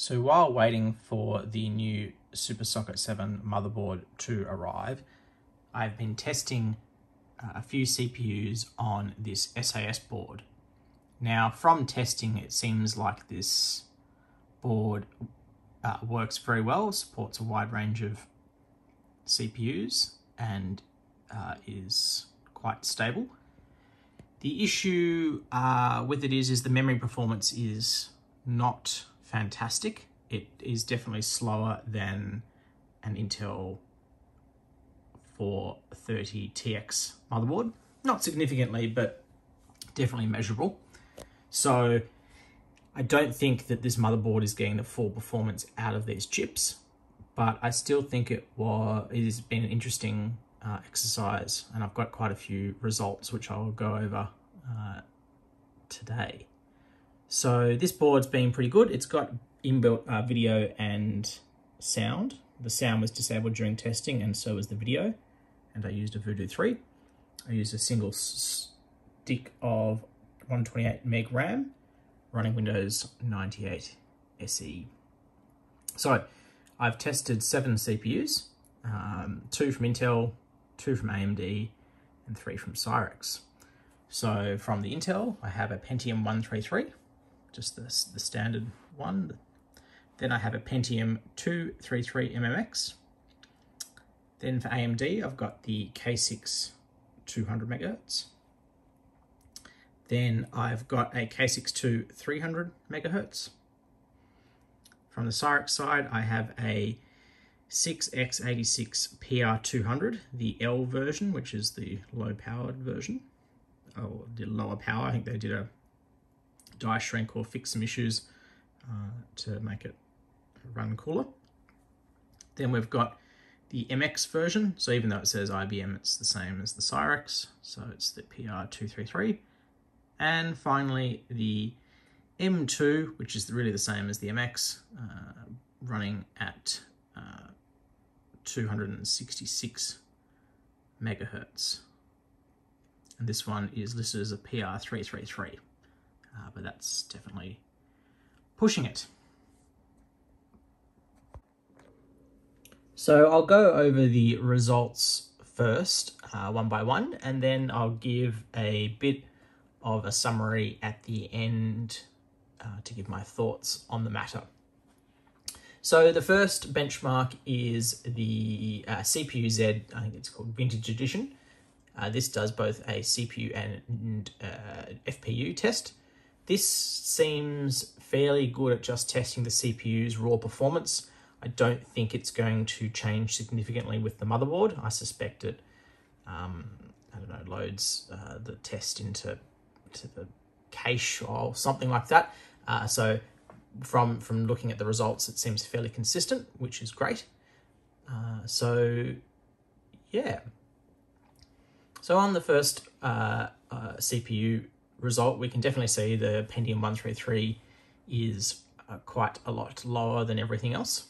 So while waiting for the new SuperSocket 7 motherboard to arrive, I've been testing uh, a few CPUs on this SiS board. Now from testing it seems like this board uh, works very well, supports a wide range of CPUs and uh, is quite stable. The issue uh, with it is, is the memory performance is not fantastic. It is definitely slower than an Intel 430 TX motherboard. Not significantly, but definitely measurable. So I don't think that this motherboard is getting the full performance out of these chips, but I still think it was it has been an interesting uh, exercise, and I've got quite a few results which I'll go over uh, today. So this board's been pretty good. It's got inbuilt uh, video and sound. The sound was disabled during testing and so was the video. And I used a Voodoo 3. I used a single stick of 128 meg RAM running Windows 98 SE. So I've tested seven CPUs, um, two from Intel, two from AMD, and three from Cyrix. So from the Intel, I have a Pentium 133, just the, the standard one. Then I have a Pentium 233 MMX. Then for AMD, I've got the K6 200 megahertz. Then I've got a K62 300 megahertz. From the Cyrix side, I have a 6X86 PR200, the L version, which is the low powered version. Oh, the lower power. I think they did a die shrink or fix some issues uh, to make it run cooler. Then we've got the MX version. So even though it says IBM, it's the same as the Cyrix. So it's the PR233. And finally, the M2, which is really the same as the MX, uh, running at uh, 266 megahertz. And this one is listed as a PR333, uh, but that's definitely pushing it. So I'll go over the results first, uh, one by one, and then I'll give a bit of a summary at the end uh, to give my thoughts on the matter. So the first benchmark is the uh, CPU-Z, I think it's called Vintage Edition. Uh, this does both a CPU and uh, FPU test. This seems fairly good at just testing the CPU's raw performance. I don't think it's going to change significantly with the motherboard. I suspect it, um, I don't know, loads uh, the test into to the cache or something like that. Uh, so from from looking at the results, it seems fairly consistent, which is great. Uh, so yeah. So on the first uh, uh CPU result, we can definitely see the Pentium 133 is uh, quite a lot lower than everything else.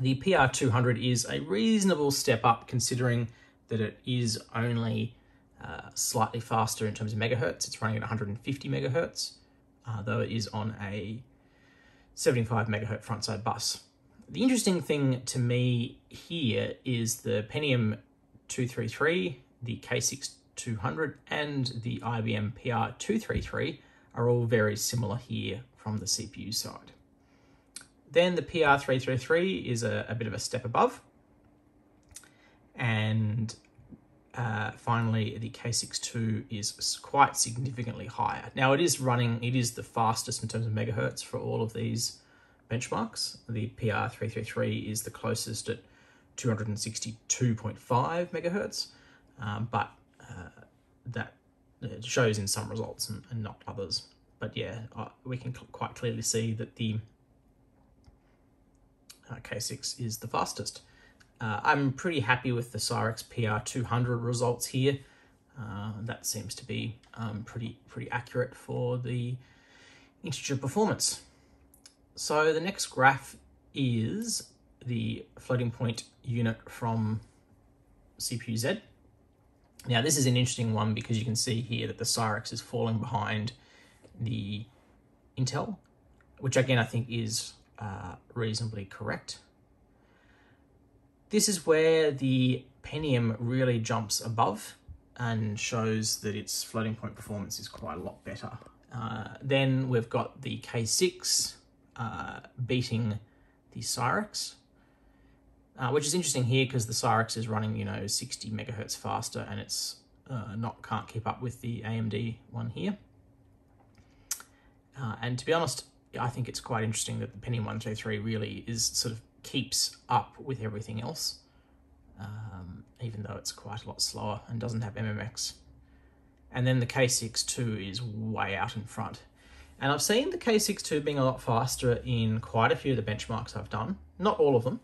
The PR200 is a reasonable step up considering that it is only uh, slightly faster in terms of megahertz. It's running at 150 megahertz, uh, though it is on a 75 megahertz frontside bus. The interesting thing to me here is the Pentium 233, the K6 200, and the IBM PR 233 are all very similar here from the CPU side. Then the PR333 is a, a bit of a step above. And uh, finally, the K62 is quite significantly higher. Now it is running, it is the fastest in terms of megahertz for all of these benchmarks. The PR333 is the closest at 262.5 megahertz, um, but uh, that shows in some results and, and not others. But yeah, uh, we can quite clearly see that the uh, K6 is the fastest. Uh, I'm pretty happy with the Cyrix PR200 results here. Uh, that seems to be um, pretty pretty accurate for the integer performance. So the next graph is the floating point unit from CPU-Z. Now this is an interesting one because you can see here that the Cyrix is falling behind the Intel, which again I think is uh, reasonably correct. This is where the Pentium really jumps above and shows that its floating point performance is quite a lot better. Uh, then we've got the K6 uh, beating the Cyrix, uh, which is interesting here because the Cyrix is running, you know, 60 megahertz faster and it's uh, not can't keep up with the AMD one here. Uh, and to be honest, I think it's quite interesting that the Pentium 123 really is sort of keeps up with everything else, um, even though it's quite a lot slower and doesn't have MMX. And then the K6-2 is way out in front. And I've seen the K6-2 being a lot faster in quite a few of the benchmarks I've done, not all of them.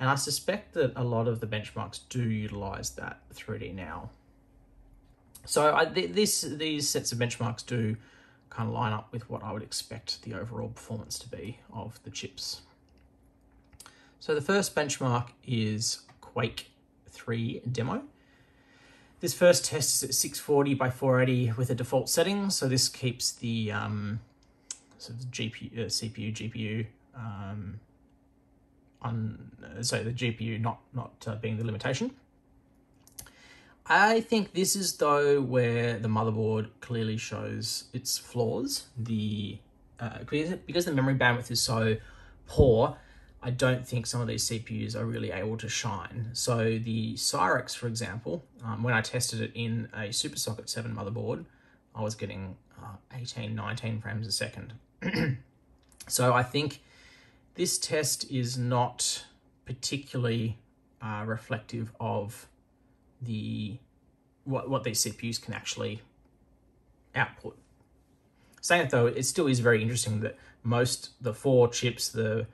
And I suspect that a lot of the benchmarks do utilize that 3D now. So I, th this, these sets of benchmarks do kind of line up with what I would expect the overall performance to be of the chips. So the first benchmark is Quake 3 demo. This first test is at 640 by 480 with a default setting, so this keeps the um, sort of GPU, uh, CPU, GPU um, on, so the GPU not not uh, being the limitation. I think this is though where the motherboard clearly shows its flaws. The uh, because the memory bandwidth is so poor, I don't think some of these CPUs are really able to shine. So the Cyrix, for example, um, when I tested it in a SuperSocket 7 motherboard, I was getting uh, 18, 19 frames a second. so I think this test is not particularly uh, reflective of the what, what these CPUs can actually output. Saying it though, it still is very interesting that most, the four chips, the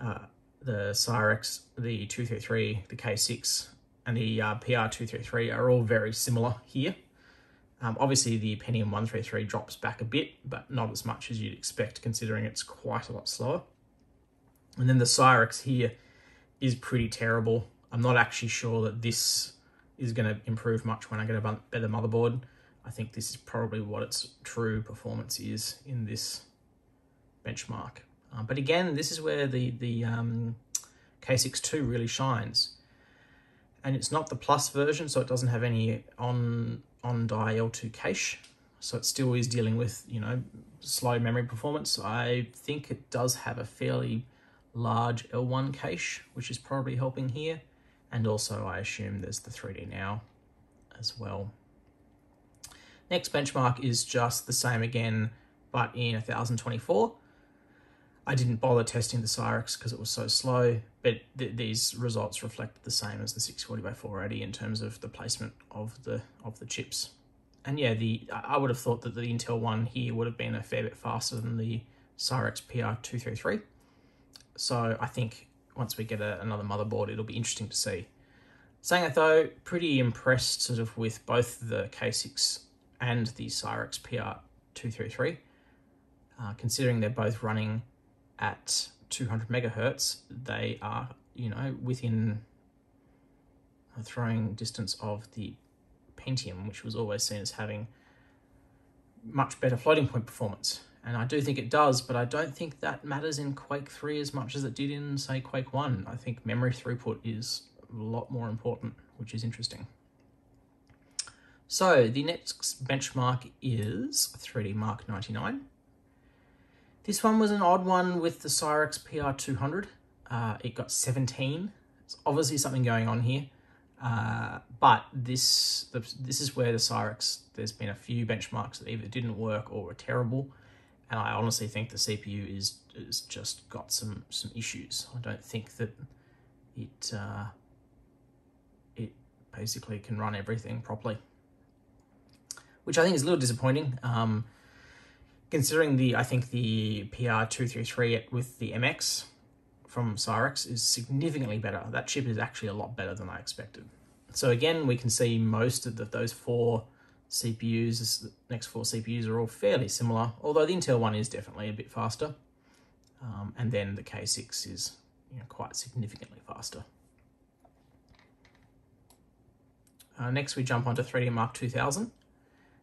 uh, the Cyrix, the 233, the K6, and the uh, PR233 are all very similar here. Um, obviously, the Pentium 133 drops back a bit, but not as much as you'd expect, considering it's quite a lot slower. And then the Cyrix here is pretty terrible. I'm not actually sure that this is going to improve much when I get a better motherboard. I think this is probably what its true performance is in this benchmark. Uh, but again, this is where the, the um, K6-2 really shines. And it's not the plus version, so it doesn't have any on, on die L2 cache. So it still is dealing with, you know, slow memory performance. I think it does have a fairly large L1 cache, which is probably helping here. And also I assume there's the 3D now as well. Next benchmark is just the same again, but in 1024. I didn't bother testing the Cyrix because it was so slow, but th these results reflect the same as the 640 by 480 in terms of the placement of the of the chips. And yeah, the I would have thought that the Intel one here would have been a fair bit faster than the Cyrix PR233. So I think once we get a, another motherboard, it'll be interesting to see. Saying that though, pretty impressed sort of with both the K6 and the Cyrix PR233, uh, considering they're both running at 200 megahertz, they are, you know, within a throwing distance of the Pentium, which was always seen as having much better floating point performance. And I do think it does, but I don't think that matters in Quake 3 as much as it did in, say, Quake 1. I think memory throughput is a lot more important, which is interesting. So the next benchmark is 3D Mark 99. This one was an odd one with the Cyrix PR200. Uh, it got 17. It's obviously something going on here. Uh, but this the, this is where the Cyrix, there's been a few benchmarks that either didn't work or were terrible. And I honestly think the CPU is, is just got some, some issues. I don't think that it, uh, it basically can run everything properly, which I think is a little disappointing. Um, considering the, I think the PR233 with the MX from Cyrix is significantly better. That chip is actually a lot better than I expected. So again, we can see most of the, those four CPUs, the next four CPUs are all fairly similar, although the Intel one is definitely a bit faster. Um, and then the K6 is you know, quite significantly faster. Uh, next we jump onto 3D Mark 2000.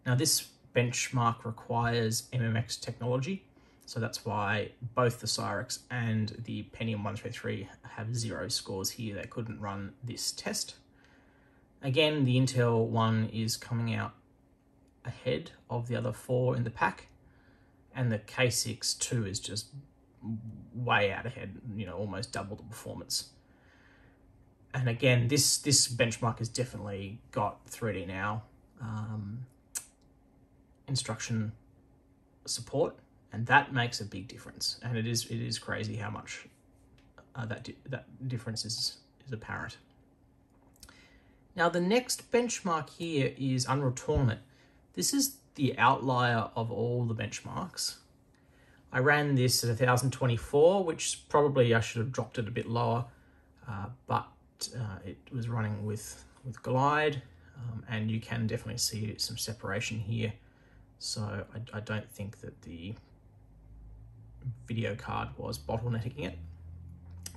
Now this benchmark requires MMX technology, So that's why both the Cyrix and the Pentium 133 have zero scores here. They couldn't run this test. Again, the Intel one is coming out ahead of the other four in the pack, and the K6 2 is just way out ahead, you know, almost double the performance. And again, this this benchmark has definitely got 3D now um, instruction support, and that makes a big difference. And it is it is crazy how much uh, that di that difference is is apparent. Now the next benchmark here is Unreal Tournament. This is the outlier of all the benchmarks. I ran this at 1024, which probably I should have dropped it a bit lower, uh, but uh, it was running with, with Glide, um, and you can definitely see some separation here. So I, I don't think that the video card was bottlenecking it.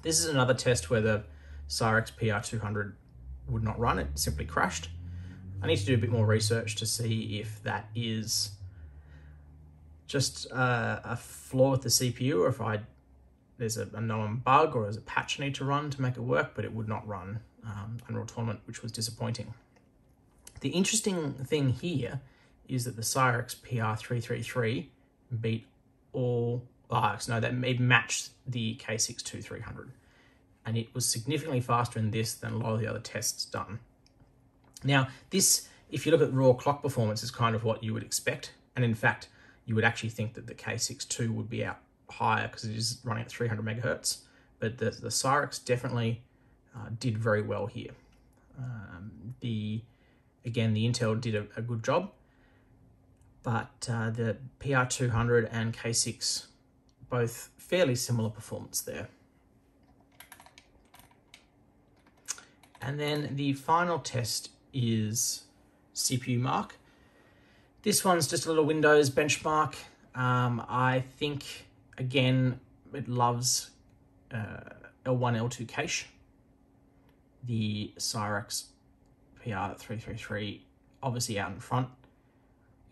This is another test where the Cyrix PR200 would not run, it simply crashed. I need to do a bit more research to see if that is just a flaw with the CPU or if I there's a, a, known bug or there's a patch I need to run to make it work, but it would not run um, Unreal Tournament, which was disappointing. The interesting thing here is that the Cyrix PR333 beat all, oh, no, that it matched the K62300. And it was significantly faster in this than a lot of the other tests done. Now, this, if you look at raw clock performance, is kind of what you would expect. And in fact, you would actually think that the K6-2 would be out higher because it is running at 300 megahertz. But the, the Cyrix definitely uh, did very well here. Um, the Again, the Intel did a, a good job, but uh, the PR200 and K6 both fairly similar performance there. And then the final test is CPU mark. This one's just a little Windows benchmark. Um, I think, again, it loves uh, L1, L2 cache. The Cyrix PR333 obviously out in front.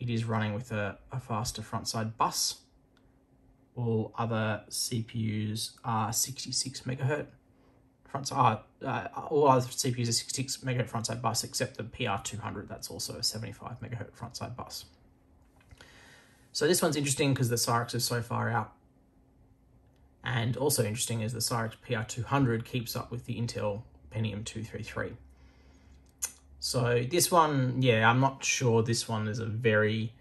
It is running with a, a faster front side bus. All other CPUs are 66 megahertz front side, uh, all other CPUs are 66 megahertz frontside bus except the PR200, that's also a 75 megahertz frontside bus. So this one's interesting because the Cyrix is so far out. And also interesting is the Cyrix PR200 keeps up with the Intel Pentium 233. So this one, yeah, I'm not sure this one is a very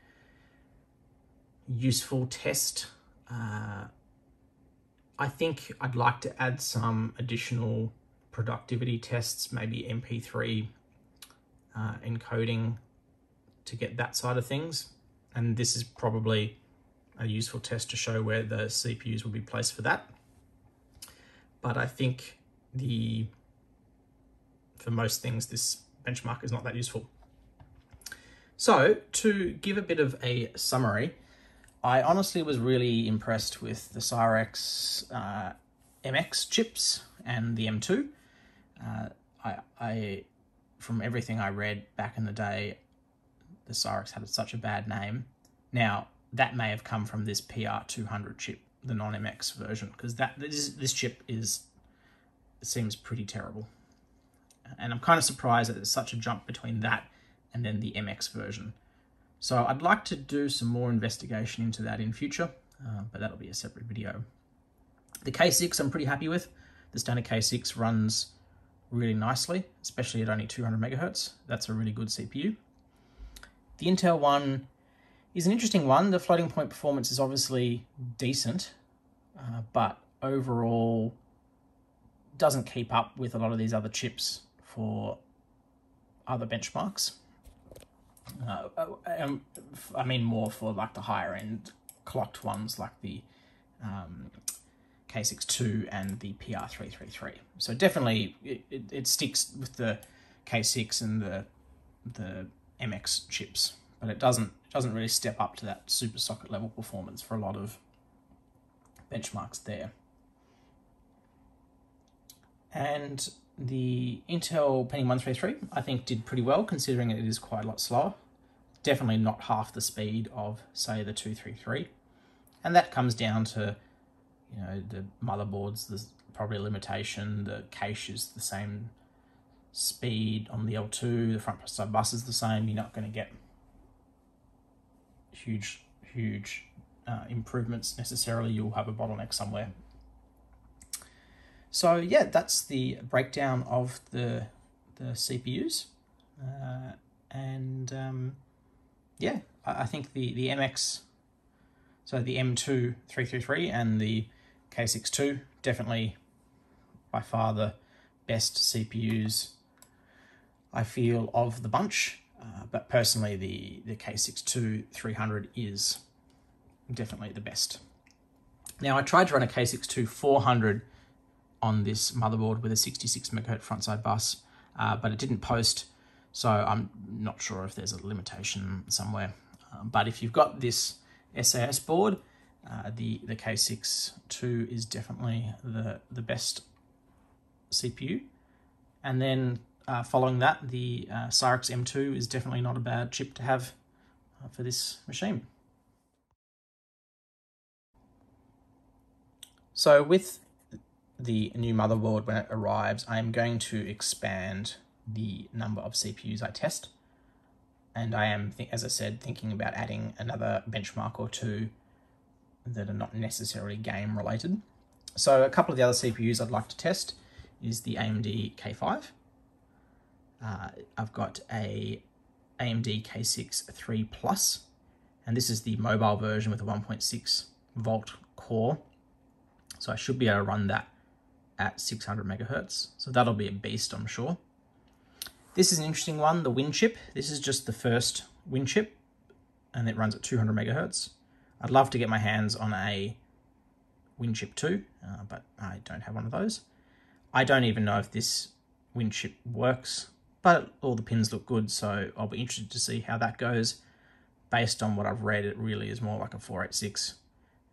useful test. Uh, I think I'd like to add some additional productivity tests, maybe MP3 uh, encoding to get that side of things. And this is probably a useful test to show where the CPUs will be placed for that. But I think the for most things, this benchmark is not that useful. So to give a bit of a summary, I honestly was really impressed with the Cyrix uh, MX chips and the M2. Uh, I, I, from everything I read back in the day, the Cyrix had such a bad name. Now, that may have come from this PR200 chip, the non-MX version, because that this, this chip is seems pretty terrible. And I'm kind of surprised that there's such a jump between that and then the MX version. So I'd like to do some more investigation into that in future, uh, but that'll be a separate video. The K6 I'm pretty happy with. The standard K6 runs really nicely, especially at only 200 megahertz. That's a really good CPU. The Intel one is an interesting one. The floating point performance is obviously decent, uh, but overall doesn't keep up with a lot of these other chips for other benchmarks. Uh, um, I mean more for like the higher end clocked ones like the um, K62 and the PR333. So definitely it, it, it, sticks with the K6 and the the MX chips, but it doesn't it doesn't really step up to that super socket level performance for a lot of benchmarks there. And the Intel Pentium 133, I think, did pretty well considering it is quite a lot slower. Definitely not half the speed of, say, the 233. And that comes down to, you know, the motherboards, there's probably a limitation, the cache is the same speed on the L2, the front side bus is the same, you're not going to get huge, huge uh, improvements necessarily, you'll have a bottleneck somewhere. So yeah, that's the breakdown of the the CPUs, uh, and um, yeah, I, I, think the the MX, so the M2 three three three and the K62 definitely by far the best CPUs I feel of the bunch. Uh, but personally, the the K62 300 is definitely the best. Now I tried to run a K62 400 on this motherboard with a 66 megahertz frontside bus, uh, but it didn't post, so I'm not sure if there's a limitation somewhere. Uh, but if you've got this SiS board, uh, the the K6-2 is definitely the the best CPU, and then uh, following that, the uh, Cyrix M2 is definitely not a bad chip to have uh, for this machine. So with the new motherboard when it arrives, I am going to expand the number of CPUs I test. And I am, as I said, thinking about adding another benchmark or two that are not necessarily game related. So a couple of the other CPUs I'd like to test is the AMD K5. Uh, I've got a AMD K6 3 Plus, and this is the mobile version with a 1.6 volt core. So I should be able to run that at 600 megahertz. So that'll be a beast, I'm sure. This is an interesting one, the WinChip. This is just the first WinChip, and it runs at 200 megahertz. I'd love to get my hands on a WinChip 2, uh, but I don't have one of those. I don't even know if this WinChip works, but all the pins look good, so I'll be interested to see how that goes. Based on what I've read, it really is more like a 486,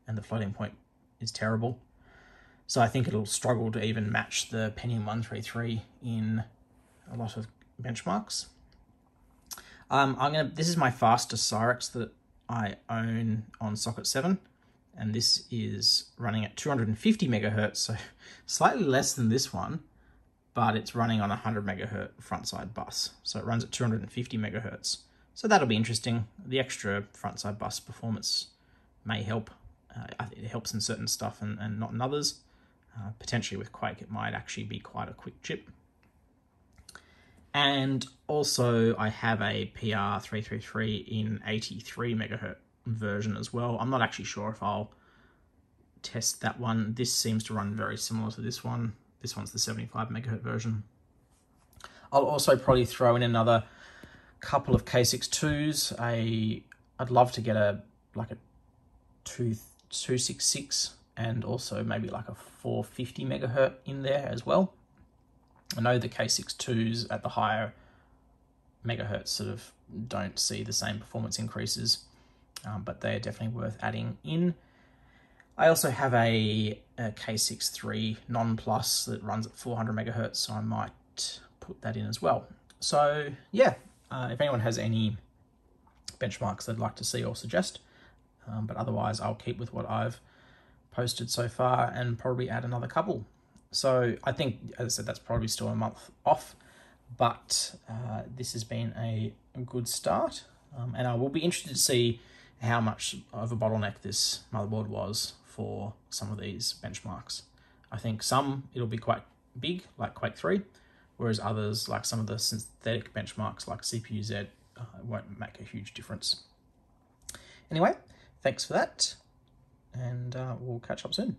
and the floating point is terrible. So I think it'll struggle to even match the Pentium 133 in a lot of benchmarks. Um, I'm gonna. This is my fastest Cyrix that I own on Socket 7, and this is running at 250 megahertz, so slightly less than this one, but it's running on a 100 megahertz front side bus, so it runs at 250 megahertz. So that'll be interesting. The extra front side bus performance may help. Uh, it helps in certain stuff and, and not in others. Uh, potentially with Quake, it might actually be quite a quick chip. And also, I have a PR333 in 83 megahertz version as well. I'm not actually sure if I'll test that one. This seems to run very similar to this one. This one's the 75 megahertz version. I'll also probably throw in another couple of K62s. A, I'd love to get a like a two, 266 and also maybe like a 450 megahertz in there as well. I know the K62s at the higher megahertz sort of don't see the same performance increases, um, but they are definitely worth adding in. I also have a a K63 non plus that runs at 400 megahertz, so I might put that in as well. So yeah, uh, if anyone has any benchmarks they'd like to see or suggest, um, but otherwise I'll keep with what I've posted so far and probably add another couple. So I think, as I said, that's probably still a month off, but uh, this has been a, good start. Um, and I will be interested to see how much of a bottleneck this motherboard was for some of these benchmarks. I think some it'll be quite big, like Quake 3, whereas others, like some of the synthetic benchmarks like CPU-Z, uh, won't make a huge difference. Anyway, thanks for that and uh, we'll catch up soon.